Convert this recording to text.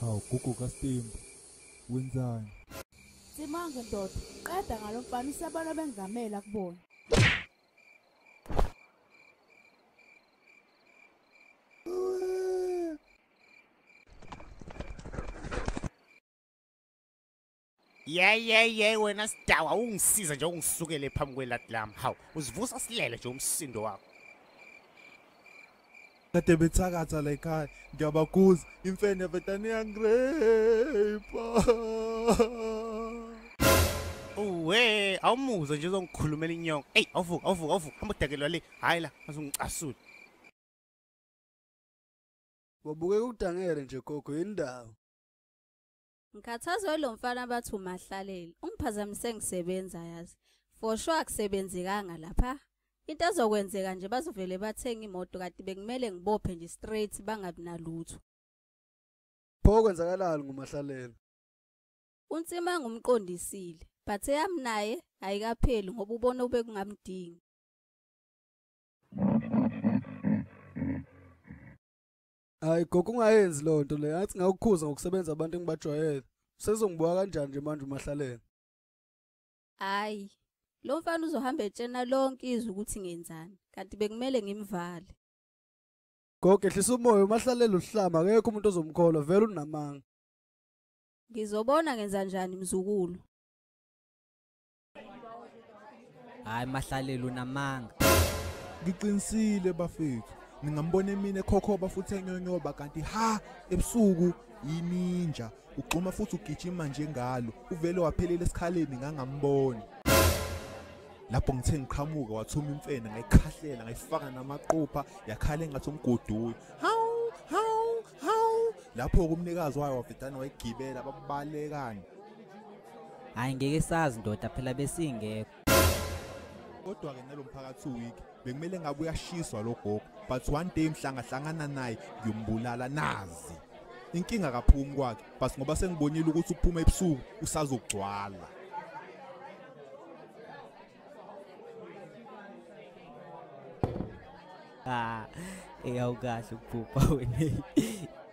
hawu gugu kaStimbo wenzani? Simange ndoda qeda ngalo mfana isabantu abengamela kubona. Ye ye wena sidawa ungisiza nje ungisukele phambi kwelati lami. Hawu uzivusa silele nje umsindo wakho. Kade bethakatha la ekhaya. Ngiyabakuza imfene yavetane yangirepa. uwe awumuze nje uzongikhulumela inyongo eyi awuvuka awuvuka awuvuka hamba udakelwa le hhayi la azongicasula Wabukeka udangele nje gogo indawo. Ngikhathazwe lo mfana bathi umahlaleli. Ungiphazamise ngisebenza yazi. For sure akusebenzikanga lapha. Into ezokwenzeka nje bazovele bathenga imoto kanti bekumele ngibophe nje straight bangabi nalutho. Pho kwenzakalani ngumahlalelo? Unsima ngumqondisile. But eyami naye ayikapheli ngoba ubona ube kungamdingi. Hayi gogo ungayenzi lonto le. Athi ngakukhuza ngokusebenza abantu engibajwayele. Sezongibuka kanjani nje manje umahlalelo? Hayi. Lo mfana uzohamba etshena lonke izwi ukuthi ngenzani. Kanti bekumele ngimvale. Gogo ehlisa umoya umahlalelo uhlamba akekho umuntu ozomkholwa vele unamanga. Ngizobona ngenza njani mzukulu. hayi mahlalelo unamanga Ngiqinisile bafethu. Ningambona emini ekhokhoba futhi enyonyoba kanti ha ebusuku yininja. Ugxuma futhi ugijima njengalo. Uvele waphelela esikhaleni ngangamboni. Lapho ngithe ngiqhamuka wathuma imfene ngayikhahlela ngayifaka namaqupha yakhala engathi umgoduyi. Hawu hawu hawu. Lapho kumnikazi wayo wavedana wayigibela babalekani. hayi ngeke sazi ndoda phela besingekho kodwa ke nalomphakathi uwiki bekumele ngabe uyashiswa lo gogo but one day mhlanga hlangana naye ngiyombulala nazi inkinga kaphumi kwakhe but ngoba sengibonile ukuthi uphuma ebusuku usazogcwala Iyaw gasog po pa